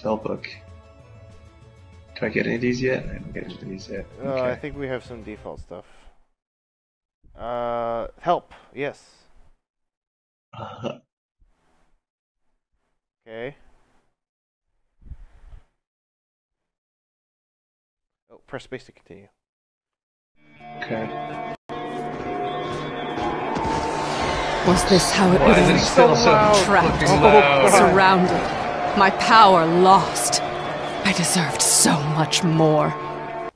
Spellbook. Do I get any of these yet? I don't get any of these yet. Uh, I think we have some default stuff. Uh, help. Yes. Uh, Okay. Oh, press space to continue. okay. Was this how it Why would is it still so loud. fucking Oh, loud? Surrounded. My power lost. I deserved so much more.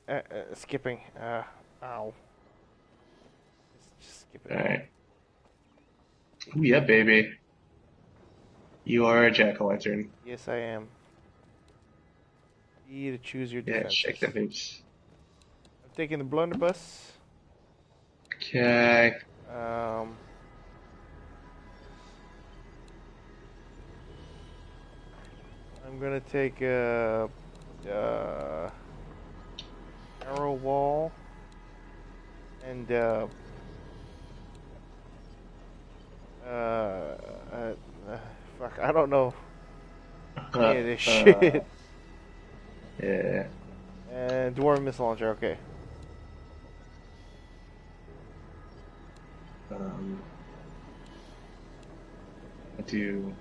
Uh, uh, skipping. Uh, ow. Just, just skip it. Alright. Ooh, yeah, baby. You are a jack-o'-lantern. Yes, I am. E to choose your Yeah, check the hoops. I'm taking the blunderbuss. Okay. Um. I'm gonna take a uh, arrow wall and uh, uh, uh, fuck, I don't know. Uh, Yeah, this uh, shit. yeah. And dwarven missile launcher. Okay. Um, do.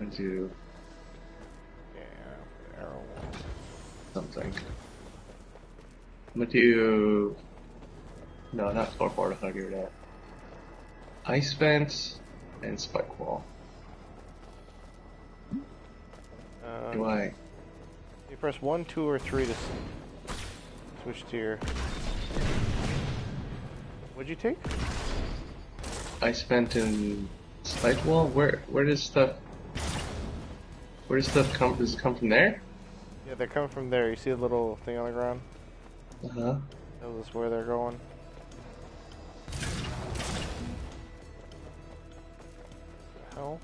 I do Yeah, arrow something. I'm gonna do. No, not teleport. I'm gonna do that. Ice vent and spike wall. Um, Do I? You press one, two, or three to switch to your. What'd you take? Ice vent and spike wall. Where? Where does stuff? Where does stuff come? Does it come from there? Yeah, they're coming from there. You see the little thing on the ground? Uh huh. That was where they're going. The hell?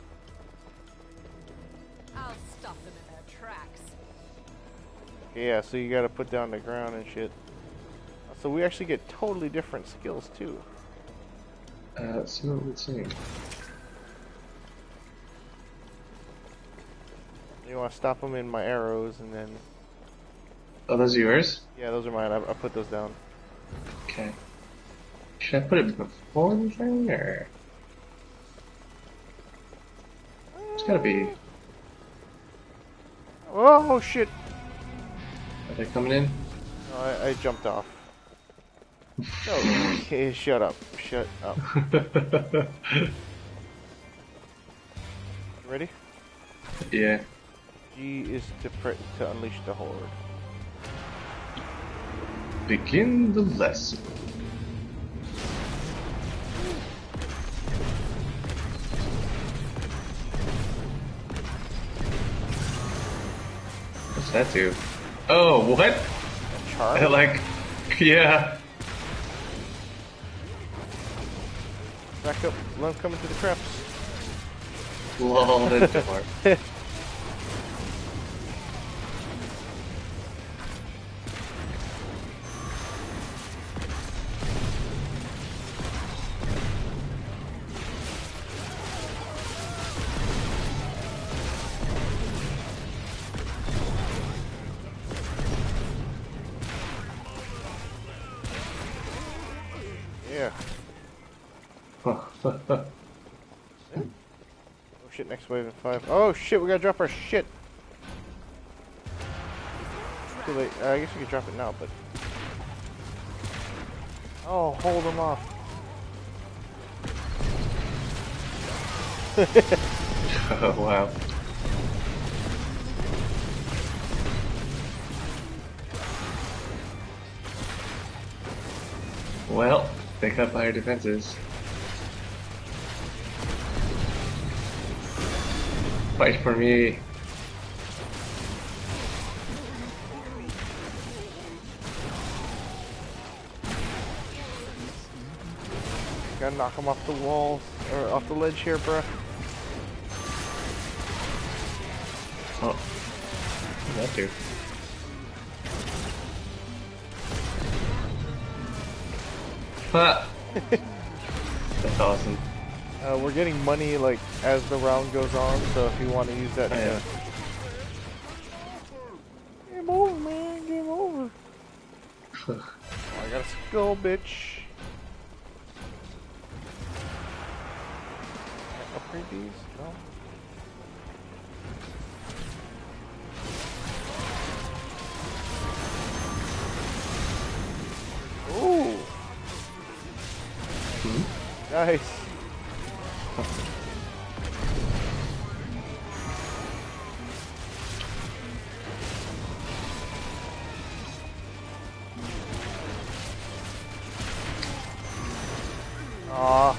I'll stop them in their tracks. Yeah, so you gotta put down the ground and shit. So we actually get totally different skills too. Uh, let's see what we're seeing. You want to stop them in my arrows, and then Oh, those are yours? yeah, those are mine. I, I put those down. Okay. Should I put it before the thing, or? It's gotta be. Oh shit! Are they coming in? No, I, I jumped off. No, okay, shut up. Shut up. Ready? yeah. G is to pre- to unleash the horde. Begin the lesson. What's that do? Oh, what? Like. Yeah. Back up. Love coming to the traps. Lol, the door. Oh, shit, next wave of five. Oh shit, we gotta drop our shit. Too late. Uh, I guess we could drop it now, but. Oh, hold them off. oh wow. Well, they cut by our defenses. Fight for me. Gotta knock them off the wall, or off the ledge here, bruh. Oh. That dude. That's awesome. Uh, we're getting money like as the round goes on, so if you want to use that. Oh, yeah. Game over, man. Game over. Oh, I got a skull, bitch. Can I upgrade these? No. Ooh. Nice. Oh. Aw,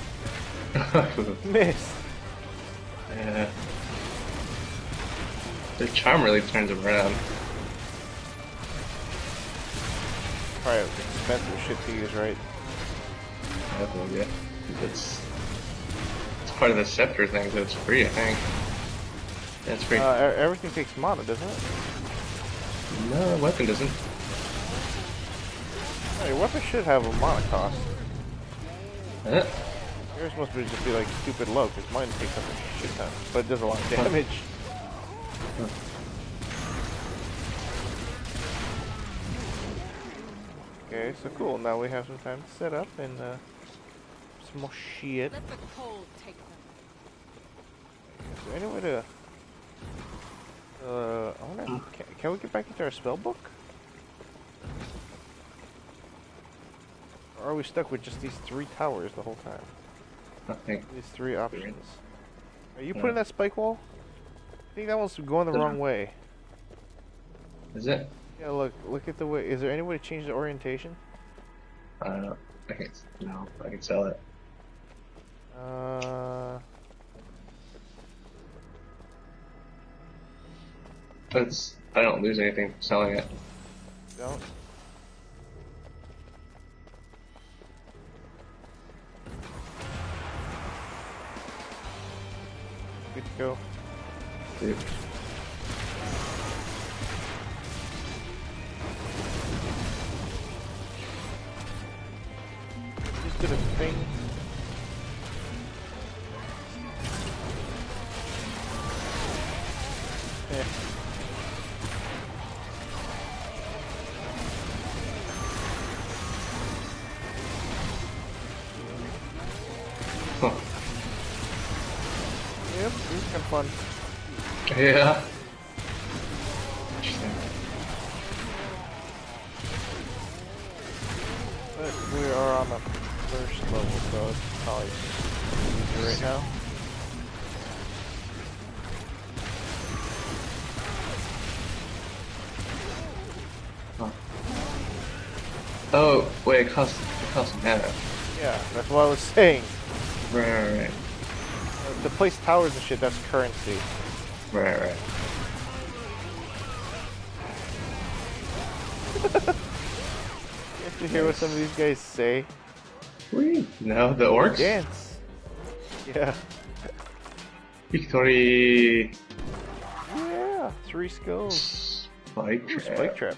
missed. yeah. The charm really turns around. Probably expensive shit to use, right? Definitely, yeah. It's it's part of the scepter thing, so it's free, I think. Yeah, free. Uh, everything takes mana, doesn't it? no, weapon doesn't. Your weapon should have a mana cost. Uh, Yours must be just be like stupid low, because mine takes up a shit ton, but it does a lot of damage. Okay, so cool. Now we have some time to set up and uh, some more shit. Let the cold take them. Is there any way to? Uh, I wonder. Can, can we get back into our spell book? Or are we stuck with just these three towers the whole time? I think. These three options. Are you Yeah. putting that spike wall? I think that one's going the wrong way. Is it? Yeah, look, look at the way. Is there any way to change the orientation? I don't know. I can't. no. I can sell it. Uh, That's. I don't lose anything from selling it. don't. Good to go. Dude. Just did a thing. Yep, this is kind of fun. Yeah. Interesting. But we are on the first level, so it's probably easy right now. Oh, wait, it costs, it costs mana. Yeah, that's what I was saying. Right, right, right. To place towers and shit, that's currency. Right, right. You hear what some of these guys say? Whee! No, the orcs? Dance. Yeah. Victory! Yeah. Three skulls. Spike Ooh, trap. spike trap.